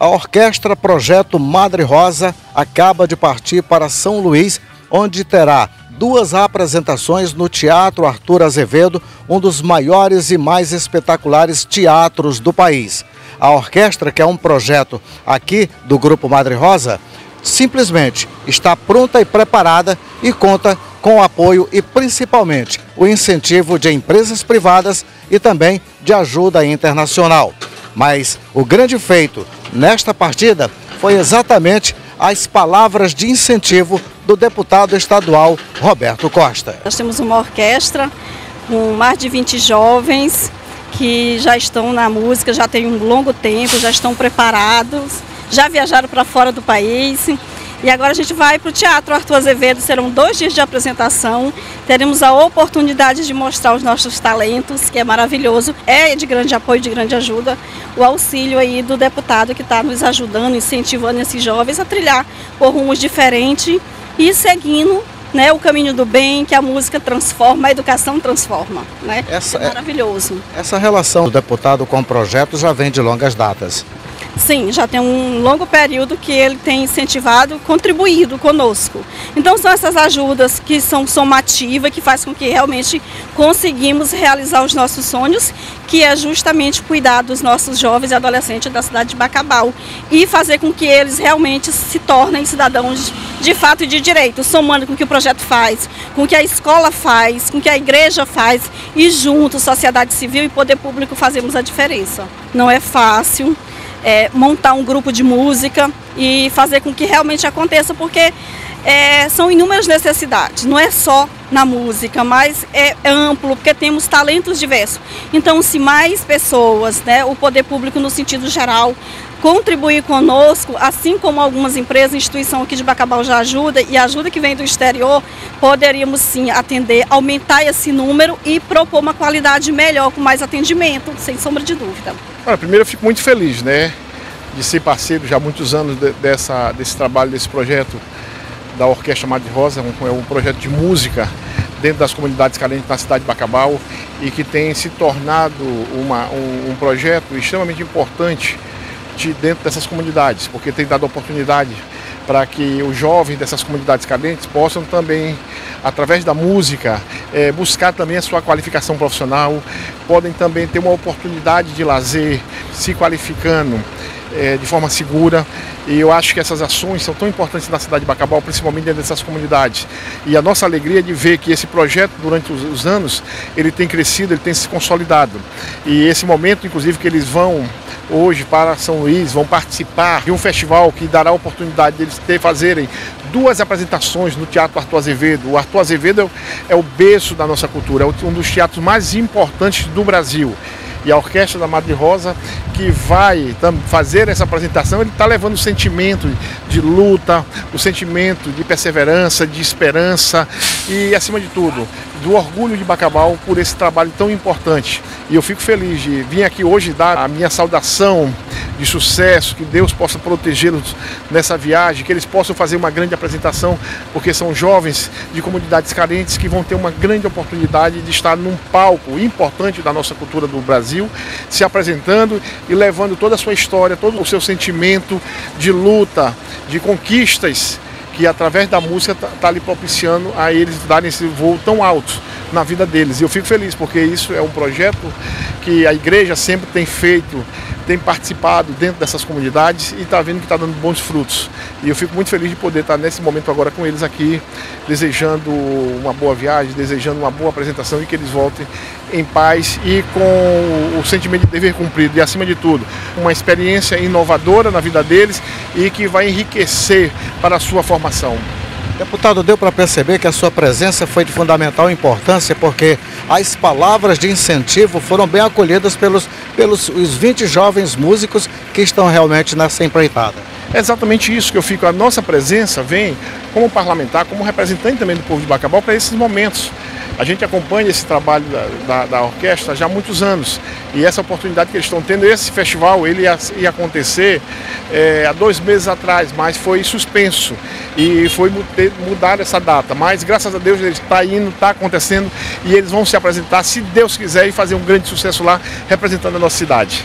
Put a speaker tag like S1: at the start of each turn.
S1: A orquestra Projeto Madre Rosa acaba de partir para São Luís, onde terá duas apresentações no Teatro Arthur Azevedo, um dos maiores e mais espetaculares teatros do país. A orquestra, que é um projeto aqui do Grupo Madre Rosa, simplesmente está pronta e preparada e conta com o apoio e principalmente o incentivo de empresas privadas e também de ajuda internacional. Mas o grande feito nesta partida foi exatamente as palavras de incentivo do deputado estadual Roberto Costa.
S2: Nós temos uma orquestra com mais de 20 jovens que já estão na música, já tem um longo tempo, já estão preparados, já viajaram para fora do país e agora a gente vai para o Teatro Arthur Azevedo, serão dois dias de apresentação. Teremos a oportunidade de mostrar os nossos talentos, que é maravilhoso. É de grande apoio, de grande ajuda, o auxílio aí do deputado que está nos ajudando, incentivando esses jovens a trilhar por rumos diferentes e seguindo né, o caminho do bem, que a música transforma, a educação transforma. Né? Essa, é maravilhoso.
S1: Essa relação do deputado com o projeto já vem de longas datas.
S2: Sim, já tem um longo período que ele tem incentivado, contribuído conosco. Então são essas ajudas que são somativas, que faz com que realmente conseguimos realizar os nossos sonhos, que é justamente cuidar dos nossos jovens e adolescentes da cidade de Bacabal e fazer com que eles realmente se tornem cidadãos de fato e de direito, somando com o que o projeto faz, com o que a escola faz, com o que a igreja faz e juntos, sociedade civil e poder público fazemos a diferença. Não é fácil, é, montar um grupo de música e fazer com que realmente aconteça, porque é, são inúmeras necessidades, não é só na música, mas é amplo, porque temos talentos diversos. Então, se mais pessoas, né, o poder público no sentido geral, contribuir conosco, assim como algumas empresas, instituição aqui de Bacabal já ajuda e ajuda que vem do exterior, poderíamos sim atender, aumentar esse número e propor uma qualidade melhor, com mais atendimento, sem sombra de dúvida.
S3: Olha, primeiro eu fico muito feliz, né, de ser parceiro já há muitos anos de, dessa, desse trabalho, desse projeto da Orquestra Madre Rosa, um, é um projeto de música dentro das comunidades carentes na cidade de Bacabal e que tem se tornado uma, um, um projeto extremamente importante de dentro dessas comunidades, porque tem dado oportunidade para que os jovens dessas comunidades carentes possam também, através da música, é, buscar também a sua qualificação profissional, podem também ter uma oportunidade de lazer, se qualificando é, de forma segura. E eu acho que essas ações são tão importantes na cidade de Bacabal, principalmente dentro dessas comunidades. E a nossa alegria é de ver que esse projeto, durante os, os anos, ele tem crescido, ele tem se consolidado. E esse momento, inclusive, que eles vão hoje para São Luís, vão participar de um festival que dará a oportunidade deles ter, fazerem duas apresentações no Teatro Arthur Azevedo. O Arthur Azevedo é o berço da nossa cultura, é um dos teatros mais importantes do Brasil e a Orquestra da Madre Rosa, que vai fazer essa apresentação, ele está levando o sentimento de luta, o sentimento de perseverança, de esperança e, acima de tudo, do orgulho de Bacabal por esse trabalho tão importante. E eu fico feliz de vir aqui hoje dar a minha saudação de sucesso, que Deus possa protegê-los nessa viagem, que eles possam fazer uma grande apresentação, porque são jovens de comunidades carentes que vão ter uma grande oportunidade de estar num palco importante da nossa cultura do Brasil, se apresentando e levando toda a sua história, todo o seu sentimento de luta, de conquistas que através da música está tá lhe propiciando a eles darem esse voo tão alto na vida deles. E eu fico feliz porque isso é um projeto que a igreja sempre tem feito tem participado dentro dessas comunidades e está vendo que está dando bons frutos. E eu fico muito feliz de poder estar nesse momento agora com eles aqui, desejando uma boa viagem, desejando uma boa apresentação e que eles voltem em paz e com o sentimento de dever cumprido e, acima de tudo, uma experiência inovadora na vida deles e que vai enriquecer para a sua formação.
S1: Deputado, deu para perceber que a sua presença foi de fundamental importância porque as palavras de incentivo foram bem acolhidas pelos, pelos os 20 jovens músicos que estão realmente nessa empreitada.
S3: É exatamente isso que eu fico. A nossa presença vem como parlamentar, como representante também do povo de Bacabal para esses momentos. A gente acompanha esse trabalho da, da, da, orquestra já há muitos anos e essa oportunidade que eles estão tendo, esse festival, ele ia, ia acontecer é, há dois meses atrás, mas foi suspenso e foi mudar essa data. Mas graças a Deus ele está indo, está acontecendo e eles vão se apresentar, se Deus quiser, e fazer um grande sucesso lá representando a nossa cidade.